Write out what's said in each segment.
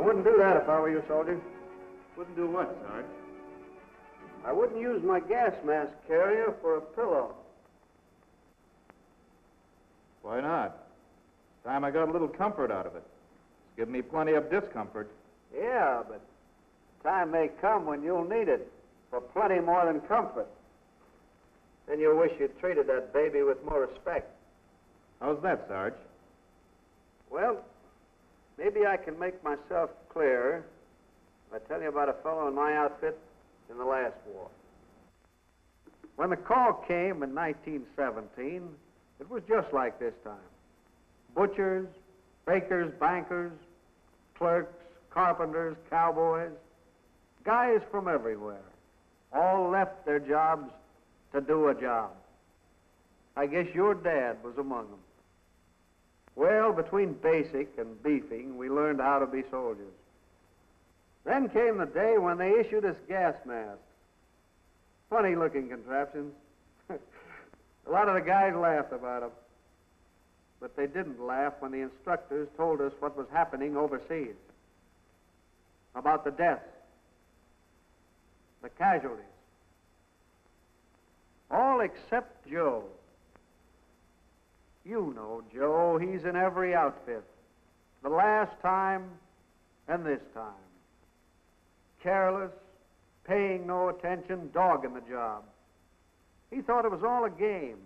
I wouldn't do that if I were you, soldier. Wouldn't do what, Sarge? I wouldn't use my gas mask carrier for a pillow. Why not? Time I got a little comfort out of it. It's given me plenty of discomfort. Yeah, but time may come when you'll need it for plenty more than comfort. Then you'll wish you'd treated that baby with more respect. How's that, Sarge? Well, maybe I can make myself clear if I tell you about a fellow in my outfit in the last war. When the call came in 1917, it was just like this time. Butchers, bakers, bankers, clerks, carpenters, cowboys, guys from everywhere, all left their jobs to do a job. I guess your dad was among them. Well, between basic and beefing, we learned how to be soldiers. Then came the day when they issued us gas masks. Funny looking contraptions. a lot of the guys laughed about them. But they didn't laugh when the instructors told us what was happening overseas about the deaths, the casualties. All except Joe. You know Joe. He's in every outfit. The last time and this time. Careless, paying no attention, dogging the job. He thought it was all a game,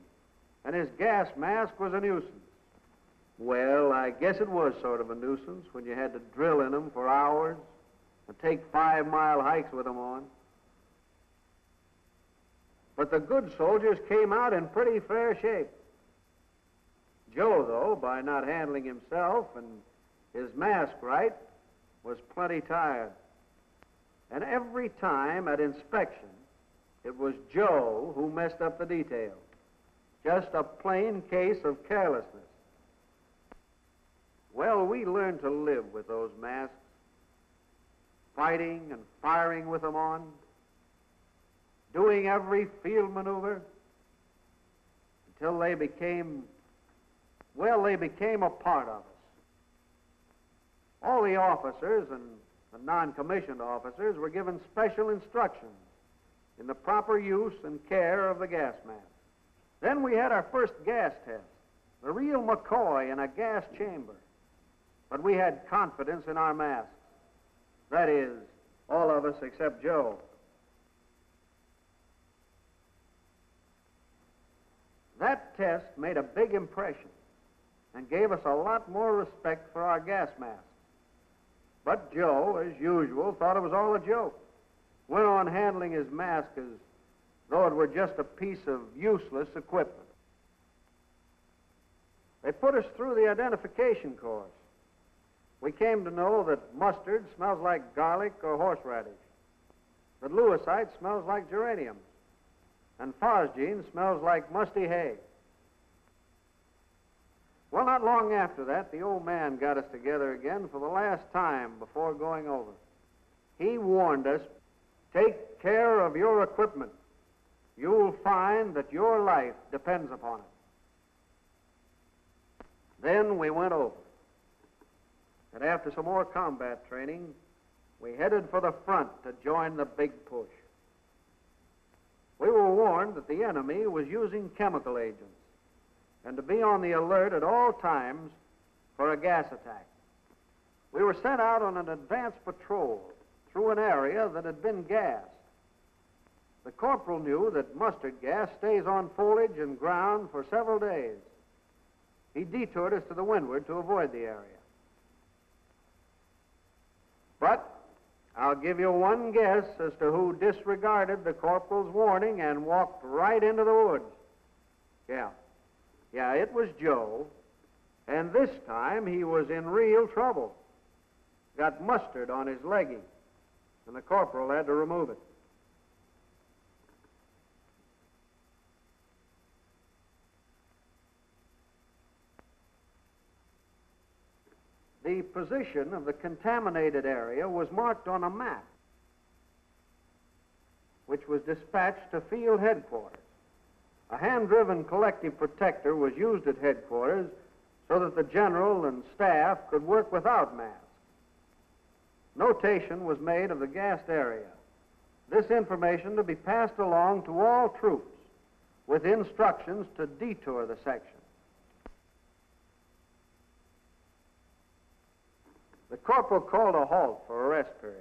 and his gas mask was a nuisance. Well, I guess it was sort of a nuisance when you had to drill in them for hours and take five mile hikes with them on. But the good soldiers came out in pretty fair shape. Joe, though, by not handling himself and his mask right, was plenty tired. And every time at inspection, it was Joe who messed up the details. Just a plain case of carelessness. Well, we learned to live with those masks, fighting and firing with them on, doing every field maneuver until they became, well, they became a part of us. All the officers and the non-commissioned officers were given special instructions in the proper use and care of the gas mask. Then we had our first gas test, the real McCoy in a gas chamber. But we had confidence in our masks. That is, all of us except Joe. That test made a big impression and gave us a lot more respect for our gas masks. But Joe, as usual, thought it was all a joke. Went on handling his mask as though it were just a piece of useless equipment. They put us through the identification course. We came to know that mustard smells like garlic or horseradish, that lewisite smells like geraniums, and phosgene smells like musty hay. Well, not long after that, the old man got us together again for the last time before going over. He warned us take care of your equipment. You'll find that your life depends upon it. Then we went over. And after some more combat training, we headed for the front to join the big push. We were warned that the enemy was using chemical agents and to be on the alert at all times for a gas attack. We were sent out on an advance patrol through an area that had been gassed. The corporal knew that mustard gas stays on foliage and ground for several days. He detoured us to the windward to avoid the area. But I'll give you one guess as to who disregarded the corporal's warning and walked right into the woods. Yeah. Yeah, it was Joe. And this time he was in real trouble. Got mustard on his legging, and the corporal had to remove it. The position of the contaminated area was marked on a map, which was dispatched to field headquarters. A hand-driven collective protector was used at headquarters so that the general and staff could work without masks. notation was made of the gassed area. This information to be passed along to all troops with instructions to detour the section. The corporal called a halt for a rest period.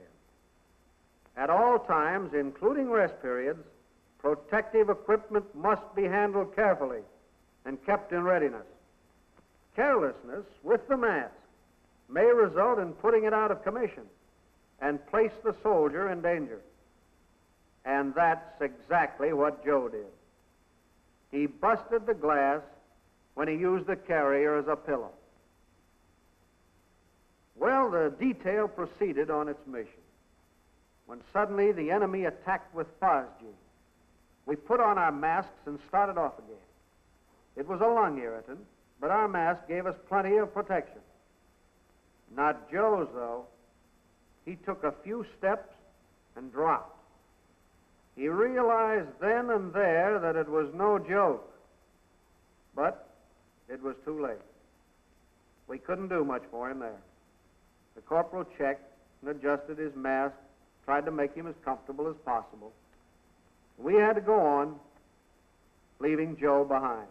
At all times, including rest periods, protective equipment must be handled carefully and kept in readiness. Carelessness with the mask may result in putting it out of commission and place the soldier in danger. And that's exactly what Joe did. He busted the glass when he used the carrier as a pillow. Well, the detail proceeded on its mission when suddenly the enemy attacked with phosgene. We put on our masks and started off again. It was a lung irritant, but our mask gave us plenty of protection. Not Joe's, though. He took a few steps and dropped. He realized then and there that it was no joke. But it was too late. We couldn't do much for him there. The corporal checked and adjusted his mask, tried to make him as comfortable as possible. We had to go on, leaving Joe behind.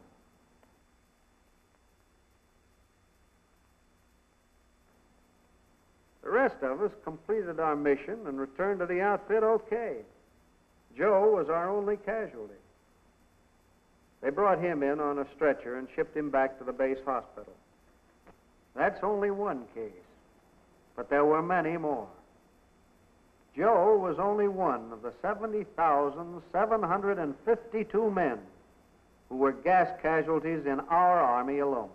The rest of us completed our mission and returned to the outfit okay. Joe was our only casualty. They brought him in on a stretcher and shipped him back to the base hospital. That's only one case, but there were many more. Joe was only one of the 70,752 men who were gas casualties in our Army alone.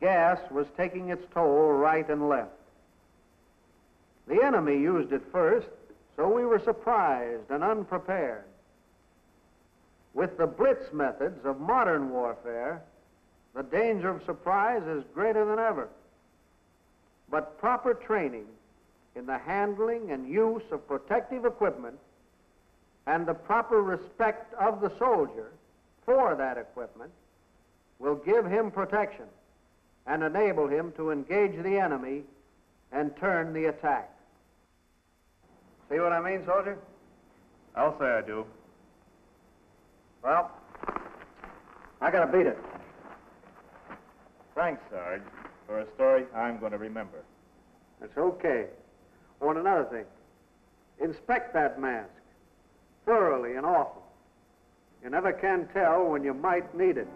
Gas was taking its toll right and left. The enemy used it first, so we were surprised and unprepared. With the blitz methods of modern warfare, the danger of surprise is greater than ever. But proper training in the handling and use of protective equipment and the proper respect of the soldier for that equipment will give him protection and enable him to engage the enemy and turn the attack. See what I mean, soldier? I'll say I do. Well, I gotta beat it. Thanks, Sarge, for a story I'm going to remember. That's okay. And another thing. Inspect that mask thoroughly and often. You never can tell when you might need it.